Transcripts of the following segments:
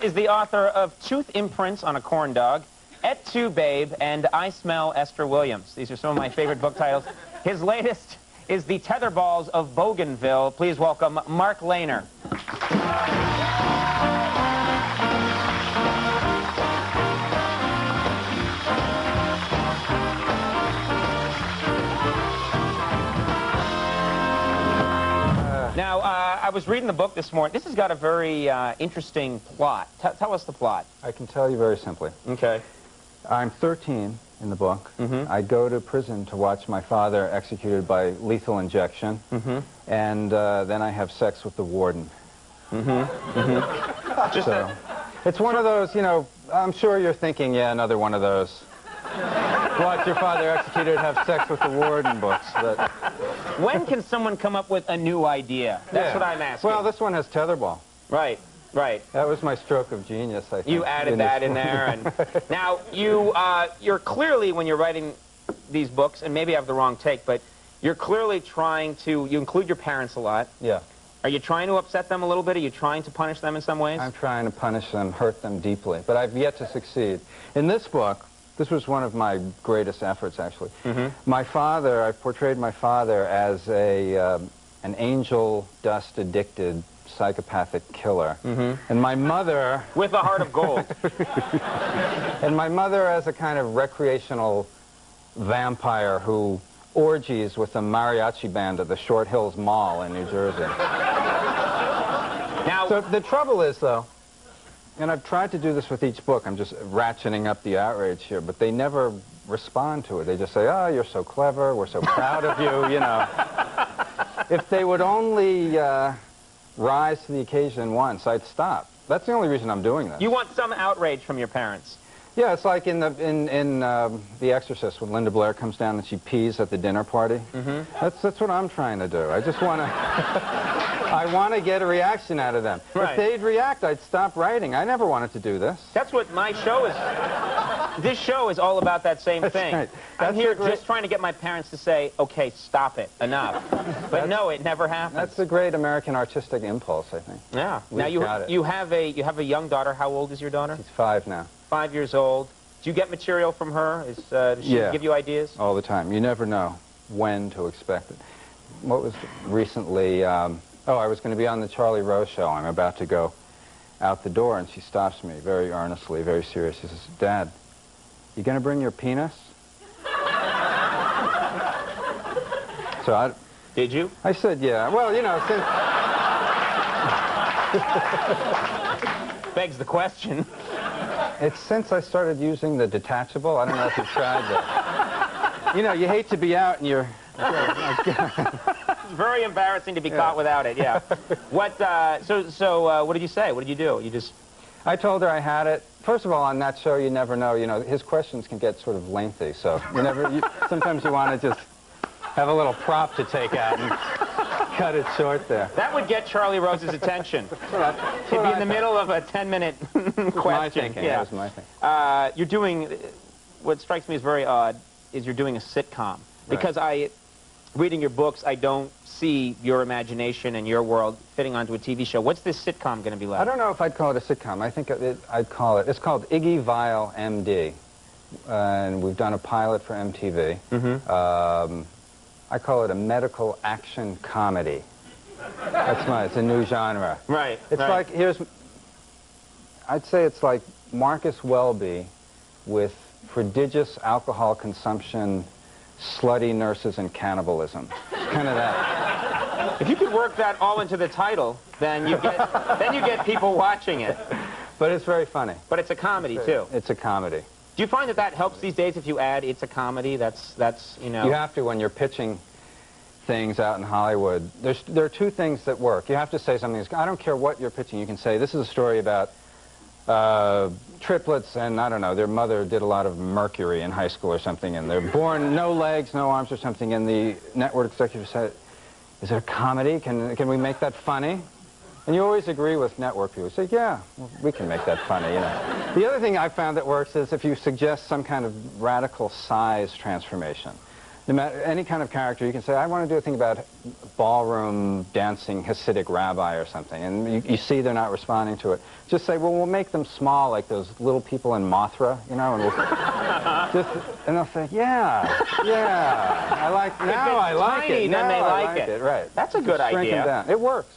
Is the author of Tooth Imprints on a Corn Dog, Et tu, Babe, and I Smell Esther Williams. These are some of my favorite book titles. His latest is The Tetherballs of Bougainville. Please welcome Mark Leyner. I was reading the book this morning. This has got a very uh, interesting plot. T tell us the plot. I can tell you very simply. Okay. I'm 13 in the book. Mhm. I go to prison to watch my father executed by lethal injection, Mm-hmm. and uh, then I have sex with the warden. Just So it's one of those, you know, I'm sure you're thinking, yeah, another one of those. Watch your father executed, have sex with the warden books. But, when can someone come up with a new idea? That's Yeah. what I'm asking. Well, this one has tetherball. right, right. That was my stroke of genius, I think. You added in that in there, and now you uh, you're clearly when you're writing these books, and maybe I have the wrong take, but you're clearly trying to you include your parents a lot. yeah. Are you trying to upset them a little bit? Are you trying to punish them in some ways? I'm trying to punish them, hurt them deeply, but I've yet to succeed. In this book, this was one of my greatest efforts, actually. Mhm. My father, I portrayed my father as a um, an angel dust addicted psychopathic killer, Mhm. and my mother, With a heart of gold. and my mother as a kind of recreational vampire who orgies with a mariachi band at the Short Hills Mall in New Jersey. now, So the trouble is, though, and I've tried to do this with each book, I'm just ratcheting up the outrage here, but they never respond to it. They just say, oh, you're so clever, we're so proud of you, you know. If they would only uh, rise to the occasion once, I'd stop. That's the only reason I'm doing this. you want some outrage from your parents. Yeah, it's like in the in in um, The Exorcist when Linda Blair comes down and she pees at the dinner party. Mhm. That's that's what I'm trying to do. I just want to I want to get a reaction out of them. Right. If they'd react, I'd stop writing. I never wanted to do this. That's what my show is. This show is all about that same That's thing. right. I'm here great- just trying to get my parents to say, okay, stop it, enough. But no, it never happens. That's the great American artistic impulse, I think. yeah. We've now you you have a you have a young daughter. How old is your daughter? She's five now, Five years old. Do you get material from her? Is uh, does she Yeah. give you ideas? all the time. You never know when to expect it. What was recently? Um, oh, I was going to be on the Charlie Rose show. I'm about to go out the door, and she stops me very earnestly, very serious. She says, "Dad, you going to bring your penis?" so I, Did you? I said, "Yeah." Well, you know, since Begs the question. it's since I started using the detachable. I don't know if you've tried that. You know, you hate to be out and you're. It's very embarrassing to be caught without it. Yeah. what? Uh, so so uh, what did you say? What did you do? You just I told her I had it. First of all, on that show, you never know. You know, his questions can get sort of lengthy, so you never. You, sometimes you want to just have a little prop to take out and cut it short there. that would get Charlie Rose's attention. He'd be in the middle of a 10-minute question. My thinking. Yeah. That was my thing. Uh, you're doing, what strikes me as very odd is you're doing a sitcom. Because I, reading your books, I don't see your imagination and your world fitting onto a TV show. What's this sitcom going to be like? I don't know if I'd call it a sitcom. I think it, I'd call it. It's called Iggy Vile MD, and we've done a pilot for MTV. Mm-hmm. Um, I call it a medical action comedy. That's my. It's a new genre. Right. It's right. like here's. I'd say it's like Marcus Welby with prodigious alcohol consumption, slutty nurses, and cannibalism. It's kind of that. If you could work that all into the title, then you get, then you get people watching it. But it's very funny. But it's a comedy, too. It's a comedy. Do you find that that helps these days if you add it's a comedy? That's, that's you know... You have to when you're pitching things out in Hollywood. There's there are two things that work. You have to say something. I don't care what you're pitching. You can say this is a story about uh, triplets and I don't know. Their mother did a lot of mercury in high school or something, and they're born no legs, no arms or something. And the network executive said, "Is it a comedy? Can can we make that funny?" And you always agree with network people. Say, yeah, well, we can make that funny, you know. The other thing I found that works is if you suggest some kind of radical size transformation. no matter any kind of character, you can say, I want to do a thing about ballroom dancing Hasidic rabbi or something, and you, you see they're not responding to it. Just say, well, we'll make them small like those little people in Mothra, you know, and we'll just, and they'll say, yeah, yeah, I like, now I like tiny, it, then now they I like it. right. That's a good idea. down. It works.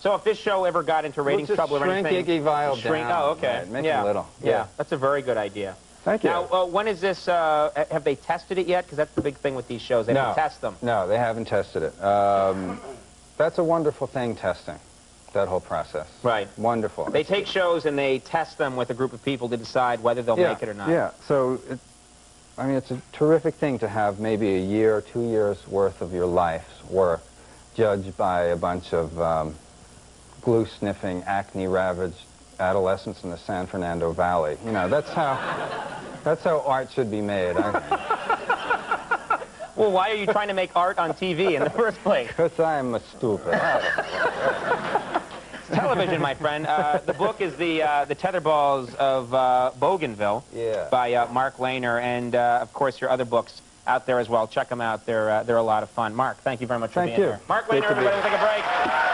So if this show ever got into ratings just trouble or anything, shrink Iggy Vile shrink. down. Oh, okay. Right, make yeah. it little. Yeah. Yeah. that's a very good idea. Thank you. Now, uh, when is this? Uh, have they tested it yet? Because that's the big thing with these shows. They No. don't test them. No, they haven't tested it. Um, that's a wonderful thing, testing, that whole process. Right. Wonderful. They take shows and they test them with a group of people to decide whether they'll yeah, make it or not. Yeah, so, it, I mean, it's a terrific thing to have maybe a year or two years worth of your life's work judged by a bunch of um, glue-sniffing, acne-ravaged adolescents in the San Fernando Valley. You know, that's how, that's how art should be made. I Well, why are you trying to make art on TV in the first place? Because I'm a stupid. Television, my friend. Uh, the book is the uh, the Tetherballs of uh, Bougainville Yeah. by uh, Mark Leyner, and uh, of course your other books out there as well. Check them out. They're uh, they're a lot of fun. Mark, thank you very much for Thank being you. here. Mark Leyner, everybody, take a break.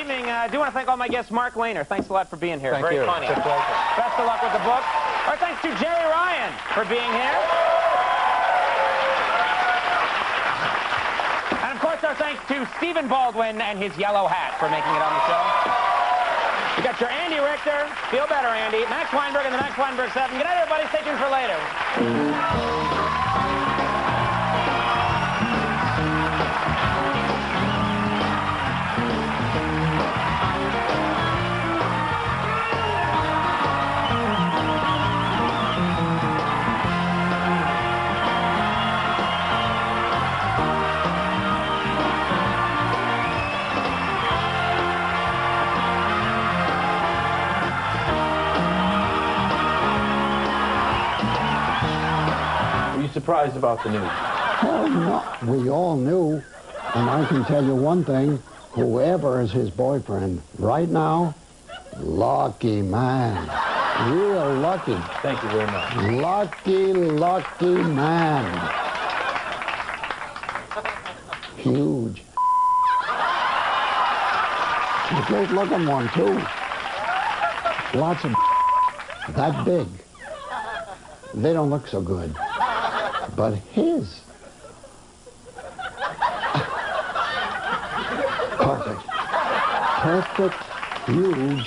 Evening. Uh, I do want to thank all my guests. Mark Leyner, thanks a lot for being here. Thank Very you. funny. It's a pleasure. Best of luck with the book. Our thanks to Jeri Ryan for being here. And of course, our thanks to Stephen Baldwin and his yellow hat for making it on the show. You got your Andy Richter. Feel better, Andy. Max Weinberg and the Max Weinberg 7. Good night, everybody. Stay tuned for later. Surprised about the news? Well, no, we all knew, and I can tell you one thing, whoever is his boyfriend right now, lucky man. Real lucky. Thank you very much. Lucky, lucky man. Huge. A great looking one, too. Lots of that big. They don't look so good. But his. Perfect. Perfect, huge,